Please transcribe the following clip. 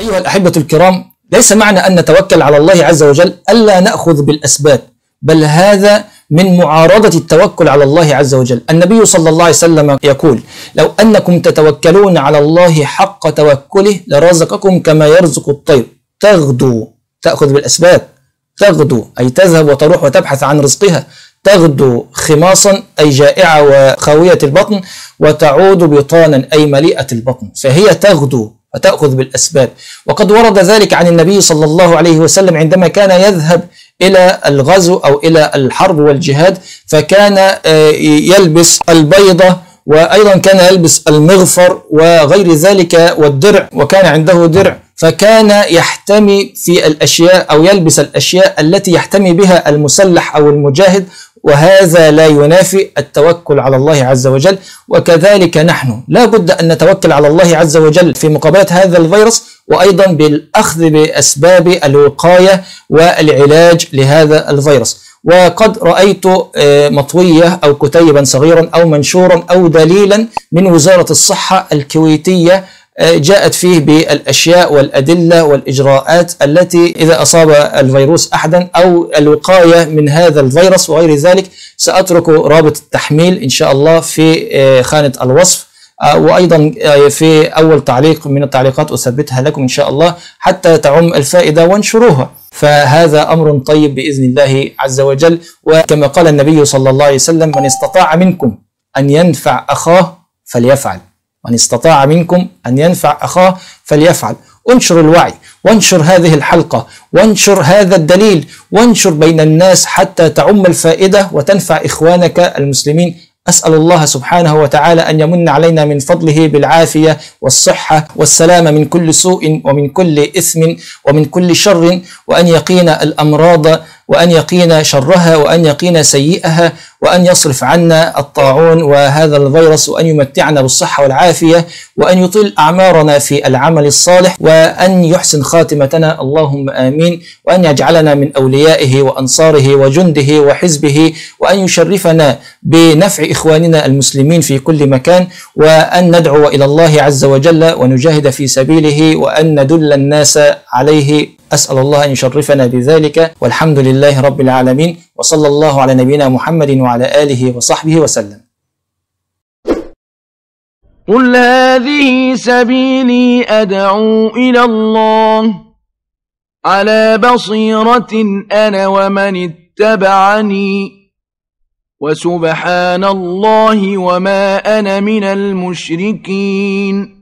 أيها الأحبة الكرام ليس معنى أن نتوكل على الله عز وجل ألا نأخذ بالأسباب بل هذا من معارضة التوكل على الله عز وجل. النبي صلى الله عليه وسلم يقول لو أنكم تتوكلون على الله حق توكله لرزقكم كما يرزق الطير. تغدو تأخذ بالأسباب. تغدو أي تذهب وتروح وتبحث عن رزقها. تغدو خماصا أي جائعة وخاوية البطن وتعود بطانا أي مليئة البطن. فهي تغدو. وتأخذ بالأسباب. وقد ورد ذلك عن النبي صلى الله عليه وسلم عندما كان يذهب إلى الغزو أو إلى الحرب والجهاد فكان آه، يلبس البيضة وأيضا كان يلبس المغفر وغير ذلك والدرع وكان عنده درع فكان يحتمي في الأشياء أو يلبس الأشياء التي يحتمي بها المسلح أو المجاهد وهذا لا ينافي التوكل على الله عز وجل. وكذلك نحن لا بد أن نتوكل على الله عز وجل في مقابلة هذا الفيروس وأيضا بالأخذ بأسباب الوقاية والعلاج لهذا الفيروس. وقد رأيت آه، مطوية أو كتيبا صغيرا أو منشورا أو دليلا من وزارة الصحة الكويتية جاءت فيه بالأشياء والأدلة والإجراءات التي إذا أصاب الفيروس أحدا أو الوقاية من هذا الفيروس وغير ذلك سأترك رابط التحميل إن شاء الله في آه، خانة الوصف. آه، وأيضا آه، في أول تعليق من التعليقات أثبتها لكم إن شاء الله حتى تعم الفائدة وانشروها. فهذا أمر طيب بإذن الله عز وجل. وكما قال النبي صلى الله عليه وسلم من استطاع منكم أن ينفع أخاه فليفعل. من استطاع منكم أن ينفع أخاه فليفعل. انشر الوعي وانشر هذه الحلقة وانشر هذا الدليل وانشر بين الناس حتى تعم الفائدة وتنفع إخوانك المسلمين. أسأل الله سبحانه وتعالى أن يمن علينا من فضله بالعافية والصحة والسلامة من كل سوء ومن كل إثم ومن كل شر وأن يقينا الأمراض وأن يقينا شرها وأن يقينا سيئها وأن يصرف عنا الطاعون وهذا الفيروس وأن يمتعنا بالصحة والعافية وأن يطيل أعمارنا في العمل الصالح وأن يحسن خاتمتنا. اللهم آمين. وأن يجعلنا من أوليائه وأنصاره وجنده وحزبه وأن يشرفنا بنفع إخواننا المسلمين في كل مكان وأن ندعو إلى الله عز وجل ونجاهد في سبيله وأن ندل الناس عليه. أسأل الله أن يشرفنا بذلك. والحمد لله رب العالمين. وصلى الله على نبينا محمد وعلى آله وصحبه وسلم. قل هذه سبيلي أدعو إلى الله. على بصيرة أنا ومن اتبعني. وسبحان الله وما أنا من المشركين.